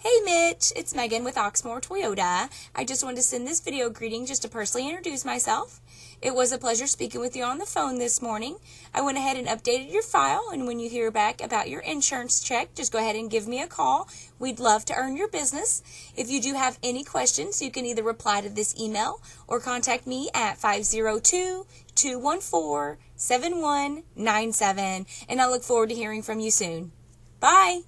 Hey Mitch, it's Megan with Oxmoor Toyota. I just wanted to send this video greeting just to personally introduce myself. It was a pleasure speaking with you on the phone this morning. I went ahead and updated your file, and when you hear back about your insurance check, just go ahead and give me a call. We'd love to earn your business. If you do have any questions, you can either reply to this email or contact me at 502 214 7197, and I look forward to hearing from you soon. Bye.